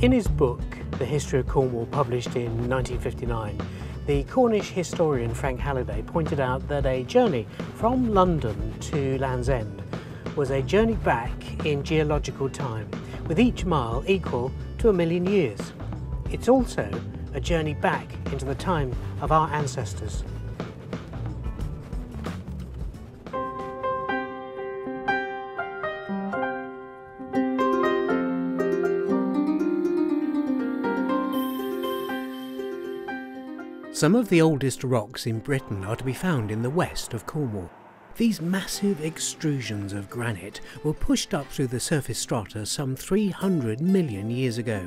In his book, The History of Cornwall, published in 1959, the Cornish historian Frank Halliday pointed out that a journey from London to Land's End was a journey back in geological time, with each mile equal to a million years. It's also a journey back into the time of our ancestors. Some of the oldest rocks in Britain are to be found in the west of Cornwall. These massive extrusions of granite were pushed up through the surface strata some 300 million years ago.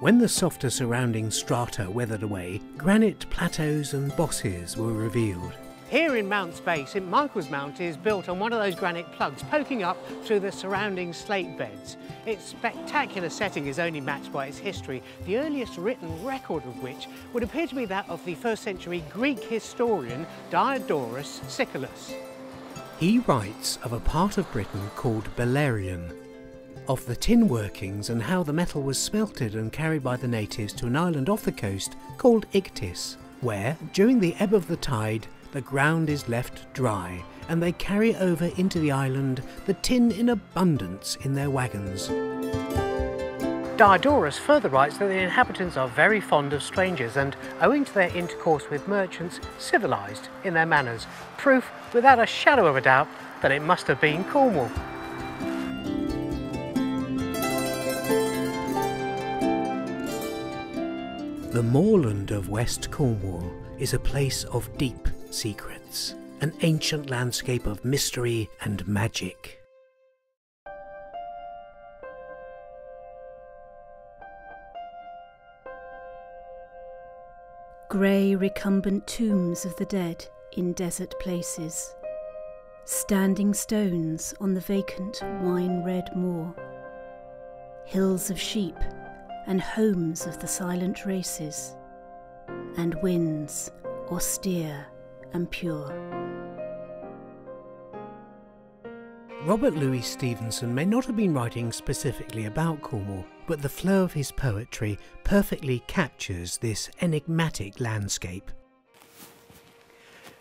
When the softer surrounding strata weathered away, granite plateaus and bosses were revealed. Here in Mount's Bay, St Michael's Mount is built on one of those granite plugs poking up through the surrounding slate beds. Its spectacular setting is only matched by its history, the earliest written record of which would appear to be that of the first century Greek historian Diodorus Siculus. He writes of a part of Britain called Belerion, of the tin workings and how the metal was smelted and carried by the natives to an island off the coast called Ictis, where, during the ebb of the tide, the ground is left dry and they carry over into the island the tin in abundance in their wagons. Diodorus further writes that the inhabitants are very fond of strangers and, owing to their intercourse with merchants, civilised in their manners. Proof, without a shadow of a doubt, that it must have been Cornwall. The moorland of West Cornwall is a place of deep secrets, an ancient landscape of mystery and magic. Grey recumbent tombs of the dead in desert places, standing stones on the vacant wine red moor, hills of sheep and homes of the silent races, and winds austere and pure. Robert Louis Stevenson may not have been writing specifically about Cornwall, but the flow of his poetry perfectly captures this enigmatic landscape.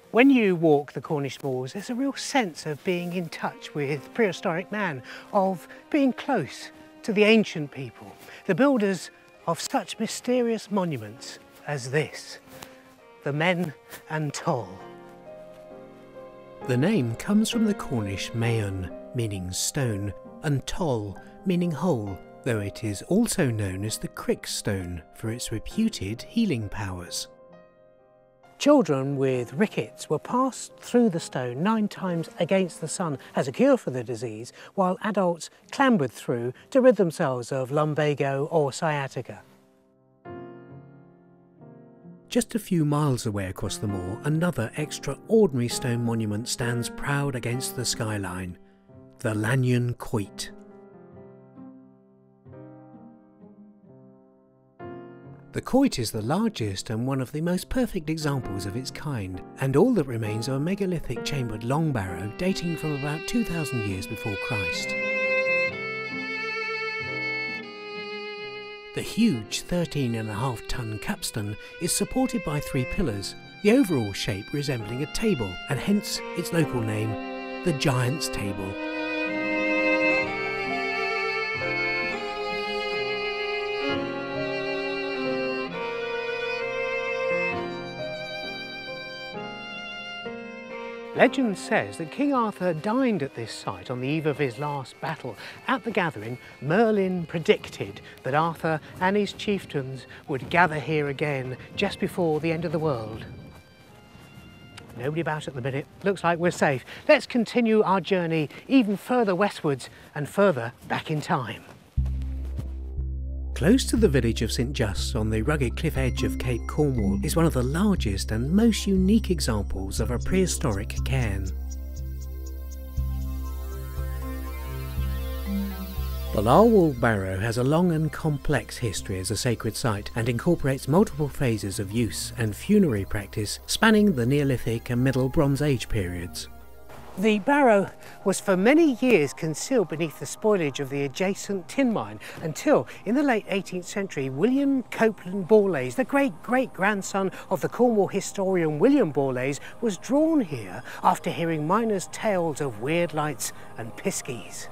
When you walk the Cornish moors, there's a real sense of being in touch with prehistoric man, of being close to the ancient people, the builders of such mysterious monuments as this the Men and Toll. The name comes from the Cornish Meon, meaning stone, and Toll, meaning hole, though it is also known as the Crick Stone for its reputed healing powers. Children with rickets were passed through the stone nine times against the sun as a cure for the disease, while adults clambered through to rid themselves of lumbago or sciatica. Just a few miles away across the moor, another extraordinary stone monument stands proud against the skyline, the Lanyon Quoit. The quoit is the largest and one of the most perfect examples of its kind, and all that remains of a megalithic chambered long barrow dating from about 2000 years before Christ. The huge 13.5 ton capstone is supported by three pillars, the overall shape resembling a table, and hence its local name, the Giant's Table. Legend says that King Arthur dined at this site on the eve of his last battle. At the gathering, Merlin predicted that Arthur and his chieftains would gather here again just before the end of the world. Nobody about at the minute. Looks like we're safe. Let's continue our journey even further westwards and further back in time. Close to the village of St Just on the rugged cliff edge of Cape Cornwall is one of the largest and most unique examples of a prehistoric cairn. The Ballowall Barrow has a long and complex history as a sacred site and incorporates multiple phases of use and funerary practice spanning the Neolithic and Middle Bronze Age periods. The barrow was for many years concealed beneath the spoilage of the adjacent tin mine until, in the late 18th century, William Copeland Borlase, the great-great-grandson of the Cornwall historian William Borlase, was drawn here after hearing miners' tales of weird lights and piskies.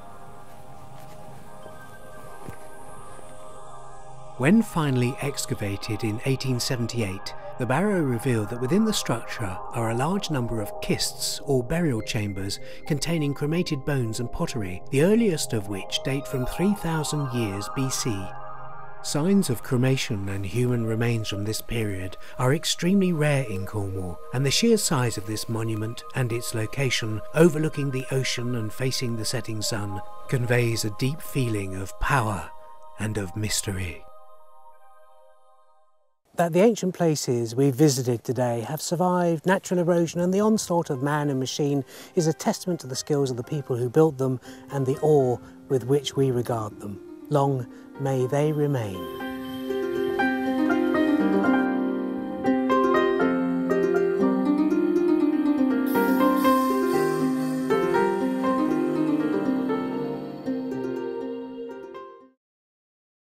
When finally excavated in 1878, the barrow revealed that within the structure are a large number of kists or burial chambers containing cremated bones and pottery, the earliest of which date from 3000 years BC. Signs of cremation and human remains from this period are extremely rare in Cornwall, and the sheer size of this monument and its location, overlooking the ocean and facing the setting sun, conveys a deep feeling of power and of mystery that the ancient places we've visited today have survived natural erosion and the onslaught of man and machine is a testament to the skills of the people who built them and the awe with which we regard them. Long may they remain.